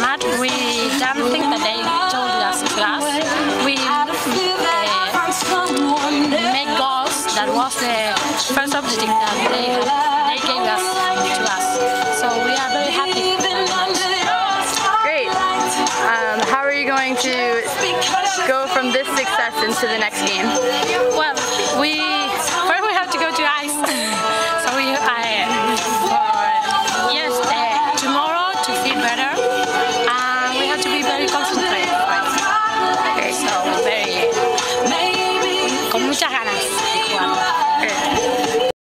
mad. We done things that they told us to us. We eh, uh, made goals that was the first objective that they, they gave us to us. So we are very happy. Great. Um, how are you going to go from this success into the next game? Well, 看呢